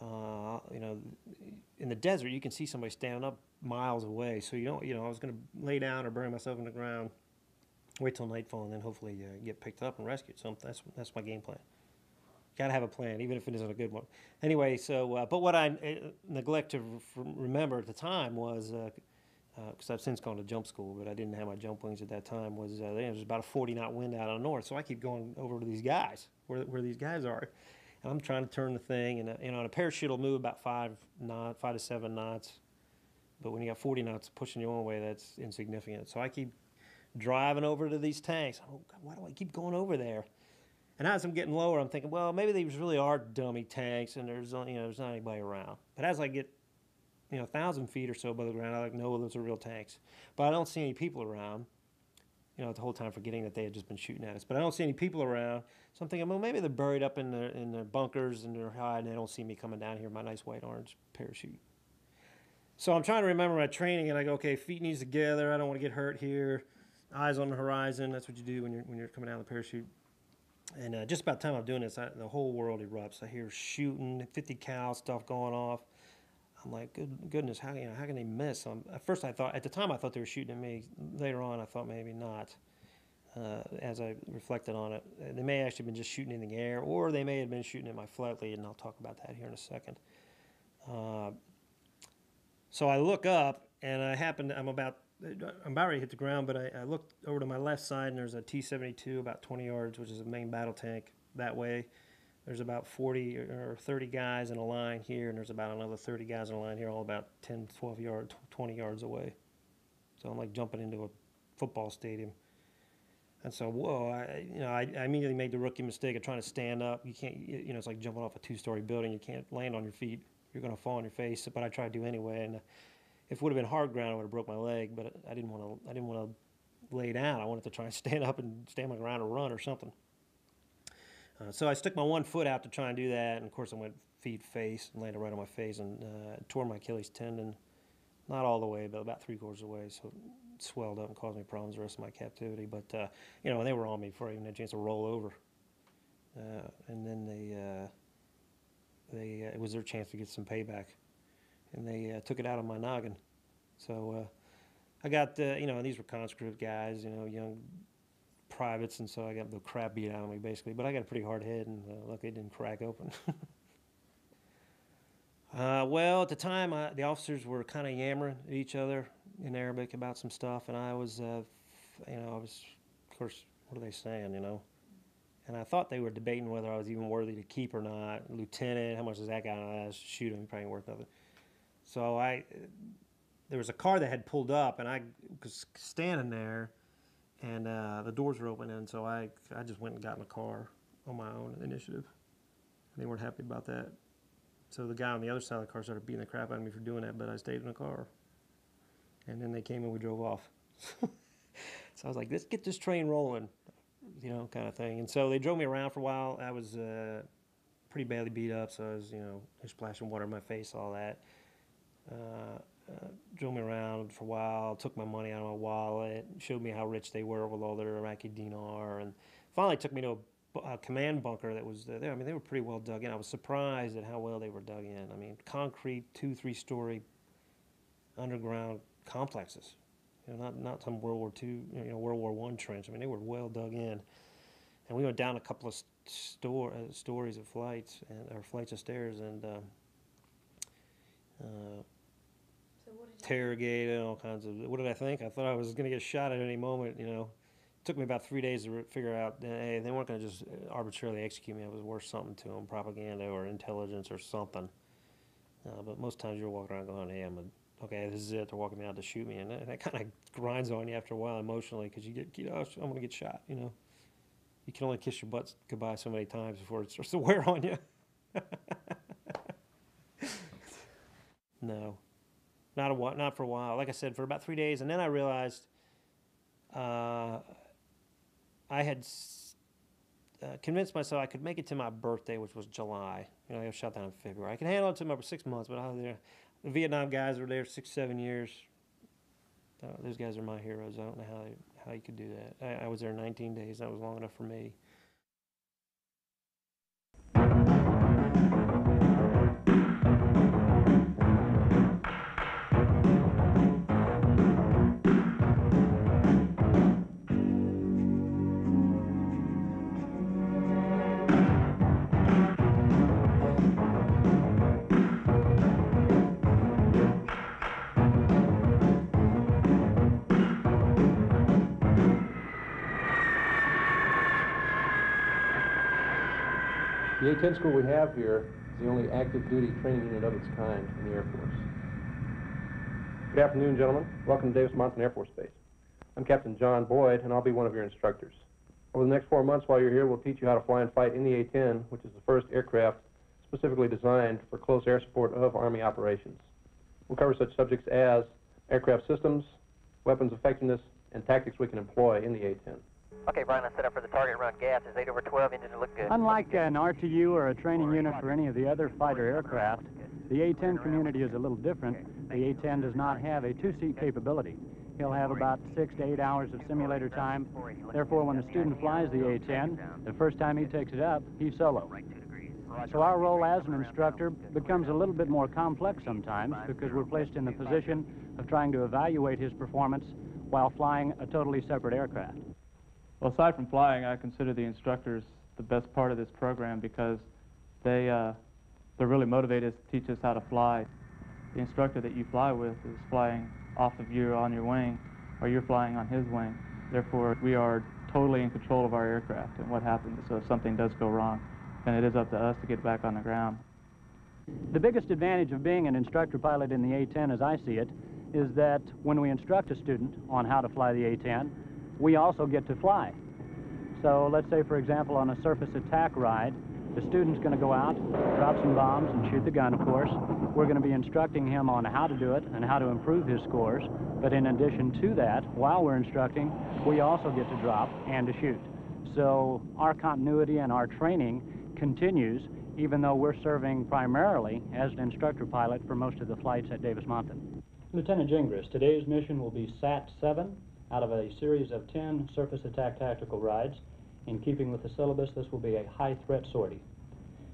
Uh, you know, in the desert, you can see somebody standing up miles away. So you don't, you know, I was going to lay down or bury myself in the ground, wait till nightfall, and then hopefully uh, get picked up and rescued. So that's that's my game plan. Got to have a plan, even if it isn't a good one. Anyway, so uh, but what I uh, neglect to remember at the time was because uh, uh, I've since gone to jump school, but I didn't have my jump wings at that time. Was uh, there was about a 40 knot wind out of the north, so I keep going over to these guys where where these guys are, and I'm trying to turn the thing, and you know, a parachute will move about five knot, five to seven knots, but when you got 40 knots pushing you one way, that's insignificant. So I keep driving over to these tanks. Oh, God, why do I keep going over there? And as I'm getting lower, I'm thinking, well, maybe these really are dummy tanks, and there's you know there's not anybody around. But as I get you know a thousand feet or so above the ground, I like know those are real tanks. But I don't see any people around. You know, the whole time forgetting that they had just been shooting at us. But I don't see any people around. So I'm thinking, well, maybe they're buried up in their in their bunkers and they're hiding. They don't see me coming down here, my nice white orange parachute. So I'm trying to remember my training, and I go, okay, feet knees together. I don't want to get hurt here. Eyes on the horizon. That's what you do when you're when you're coming down the parachute. And uh, just about the time I'm doing this, I, the whole world erupts. I hear shooting, 50 cal stuff going off. I'm like, good goodness, how you know how can they miss? Um, at first, I thought at the time I thought they were shooting at me. Later on, I thought maybe not. Uh, as I reflected on it, they may actually have been just shooting in the air, or they may have been shooting at my flight lead, and I'll talk about that here in a second. Uh, so I look up, and I happen to, I'm about I'm about ready to hit the ground, but I, I looked over to my left side, and there's a T-72 about 20 yards, which is a main battle tank that way. There's about 40 or 30 guys in a line here, and there's about another 30 guys in a line here, all about 10, 12 yards, 20 yards away. So I'm like jumping into a football stadium. And so, whoa, I, you know, I, I immediately made the rookie mistake of trying to stand up. You can't, you know, it's like jumping off a two-story building. You can't land on your feet. You're going to fall on your face. But I tried to do anyway, and if it would have been hard ground, I would have broke my leg. But I didn't want to. I didn't want to lay down. I wanted to try and [LAUGHS] stand up and stand my ground or run or something. Uh, so I stuck my one foot out to try and do that, and of course I went feet face and landed right on my face and uh, tore my Achilles tendon. Not all the way, but about three quarters of the way. So it swelled up and caused me problems the rest of my captivity. But uh, you know, they were on me before I even had a chance to roll over. Uh, and then they, uh, they, uh, it was their chance to get some payback and they uh, took it out on my noggin. So uh, I got, uh, you know, these were conscript guys, you know, young privates, and so I got the crap beat out of me basically. But I got a pretty hard head, and uh, luckily it didn't crack open. [LAUGHS] Uh, well, at the time, I, the officers were kind of yammering at each other in Arabic about some stuff, and I was, uh, you know, I was, of course, what are they saying, you know? And I thought they were debating whether I was even worthy to keep or not. Lieutenant, how much does that guy know? Shoot him, probably ain't worth nothing. So I, there was a car that had pulled up, and I was standing there, and uh, the doors were open, and so I, I just went and got in the car on my own initiative. And they weren't happy about that. So the guy on the other side of the car started beating the crap out of me for doing that, but I stayed in the car. And then they came and we drove off. [LAUGHS] so I was like, let's get this train rolling, you know, kind of thing. And so they drove me around for a while. I was uh, pretty badly beat up, so I was, you know, splashing water in my face, all that. Uh, uh, drove me around for a while, took my money out of my wallet, showed me how rich they were with all their Iraqi dinar, and finally took me to a, a command bunker that was there. I mean, they were pretty well dug in. I was surprised at how well they were dug in. I mean, concrete, two, three story underground complexes. You know, not not some World War II, you know, World War One trench. I mean, they were well dug in. And we went down a couple of store, uh, stories of flights and or flights of stairs and. Uh, interrogated, all kinds of. What did I think? I thought I was going to get shot at any moment. You know, it took me about three days to re- figure out. Hey, they weren't going to just uh, arbitrarily execute me. I was worth something to them, propaganda or intelligence or something. Uh, but most times you're walking around going, "Hey, I'm a, okay. This is it. They're walking me out to shoot me," and that, that kind of grinds on you after a while emotionally because you get, you know, I'm going to get shot. You know, you can only kiss your butt goodbye so many times before it starts to [LAUGHS] wear on you. [LAUGHS] no. Not a while, not for a while. Like I said, for about three days, and then I realized uh, I had uh, convinced myself I could make it to my birthday, which was July. You know, I got shot down in February. I can handle it to my six months, but I was there. The Vietnam guys were there six, seven years. Uh, those guys are my heroes. I don't know how they, how you could do that. I, I was there 19 days. That was long enough for me. The A-10 school we have here is the only active duty training unit of its kind in the Air Force. Good afternoon, gentlemen. Welcome to Davis Monthan Air Force Base. I'm Captain John Boyd, and I'll be one of your instructors. Over the next four months while you're here, we'll teach you how to fly and fight in the A-10, which is the first aircraft specifically designed for close air support of Army operations. We'll cover such subjects as aircraft systems, weapons effectiveness, and tactics we can employ in the A-10. Okay, Brian, let's set up for the target run. Gas is 8 over 12. Engines look good. Unlike an RTU or a training unit for any of the other fighter aircraft, the A-10 community is a little different. The A-10 does not have a two-seat capability. He'll have about six to eight hours of simulator time. Therefore, when a student flies the A-10, the first time he takes it up, he's solo. So our role as an instructor becomes a little bit more complex sometimes because we're placed in the position of trying to evaluate his performance while flying a totally separate aircraft. Well, aside from flying, I consider the instructors the best part of this program because they, uh, they're really motivated to teach us how to fly. The instructor that you fly with is flying off of you on your wing, or you're flying on his wing. Therefore, we are totally in control of our aircraft and what happens. So if something does go wrong, then it is up to us to get back on the ground. The biggest advantage of being an instructor pilot in the A-10, as I see it, is that when we instruct a student on how to fly the A-10, we also get to fly. So let's say, for example, on a surface attack ride, the student's going to go out, drop some bombs, and shoot the gun, of course. We're going to be instructing him on how to do it and how to improve his scores. But in addition to that, while we're instructing, we also get to drop and to shoot. So our continuity and our training continues, even though we're serving primarily as an instructor pilot for most of the flights at Davis Monthan. Lieutenant Gingras, today's mission will be SAT-7 out of a series of 10 surface attack tactical rides. In keeping with the syllabus, this will be a high threat sortie.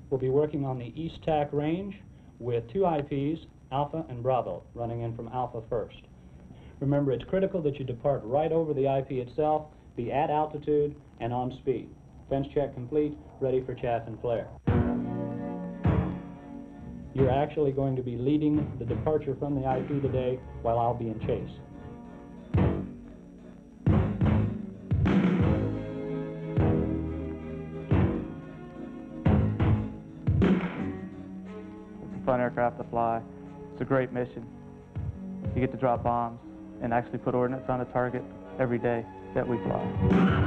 We'll be working on the East TAC range with two IPs, Alpha and Bravo, running in from Alpha first. Remember, it's critical that you depart right over the IP itself, be at altitude and on speed. Fence check complete, ready for chaff and flare. You're actually going to be leading the departure from the IP today while I'll be in chase. Fun aircraft to fly. It's a great mission. You get to drop bombs and actually put ordnance on a target every day that we fly.